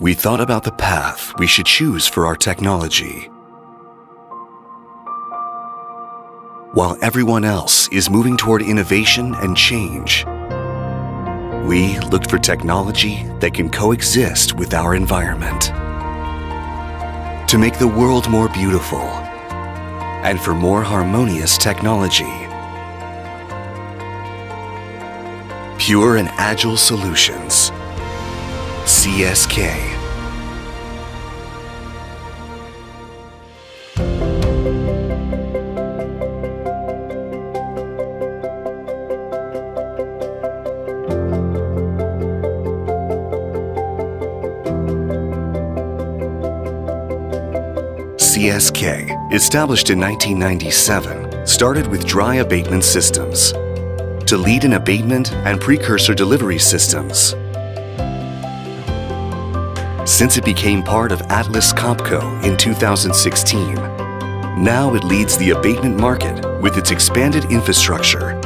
We thought about the path we should choose for our technology. While everyone else is moving toward innovation and change, we looked for technology that can coexist with our environment. To make the world more beautiful and for more harmonious technology. Pure and Agile Solutions. CSK. CSK, established in 1997, started with dry abatement systems to lead in abatement and precursor delivery systems. Since it became part of Atlas Copco in 2016, now it leads the abatement market with its expanded infrastructure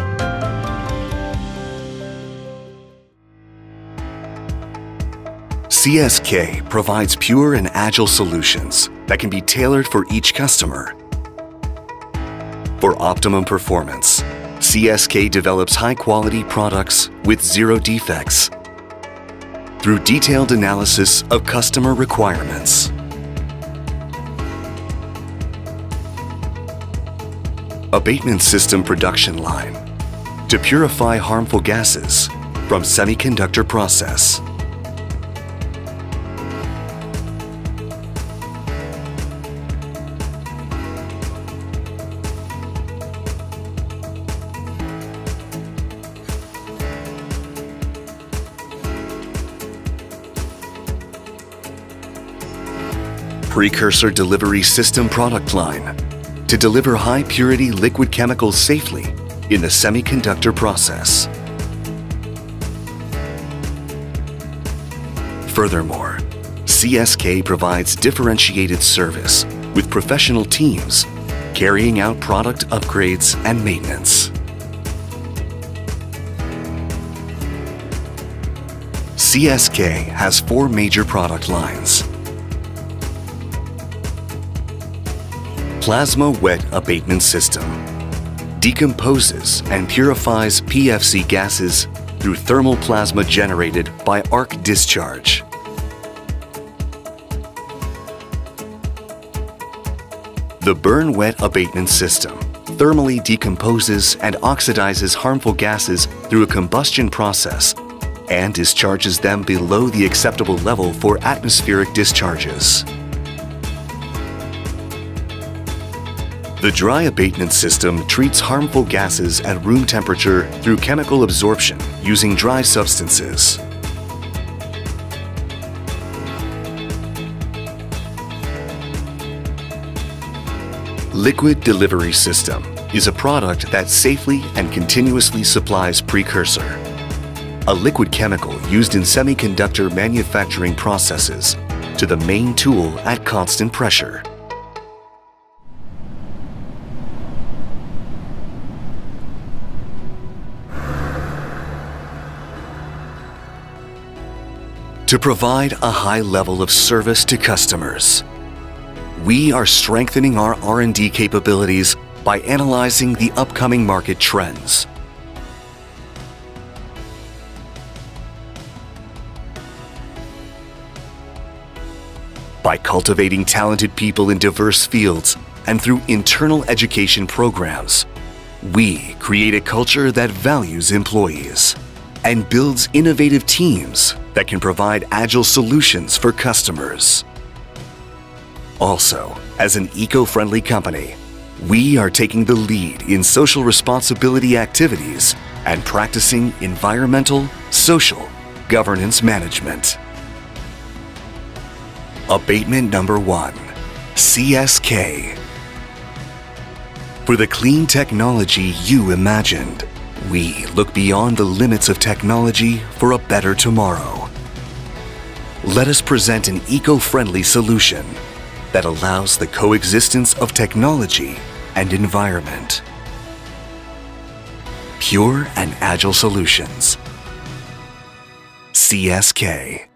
CSK provides pure and agile solutions that can be tailored for each customer. For optimum performance, CSK develops high-quality products with zero defects through detailed analysis of customer requirements. Abatement System Production Line to purify harmful gases from semiconductor process. Precursor Delivery System product line to deliver high purity liquid chemicals safely in the semiconductor process. Furthermore, CSK provides differentiated service with professional teams carrying out product upgrades and maintenance. CSK has four major product lines. Plasma Wet Abatement System decomposes and purifies PFC gases through thermal plasma generated by arc discharge. The Burn Wet Abatement System thermally decomposes and oxidizes harmful gases through a combustion process and discharges them below the acceptable level for atmospheric discharges. The dry abatement system treats harmful gases at room temperature through chemical absorption using dry substances. Liquid Delivery System is a product that safely and continuously supplies precursor, a liquid chemical used in semiconductor manufacturing processes, to the main tool at constant pressure. To provide a high level of service to customers. We are strengthening our R&D capabilities by analyzing the upcoming market trends. By cultivating talented people in diverse fields and through internal education programs, we create a culture that values employees and builds innovative teams that can provide agile solutions for customers. Also, as an eco-friendly company, we are taking the lead in social responsibility activities and practicing environmental, social, governance management. Abatement number one, CSK. For the clean technology you imagined, we look beyond the limits of technology for a better tomorrow let us present an eco-friendly solution that allows the coexistence of technology and environment. Pure and Agile Solutions. CSK.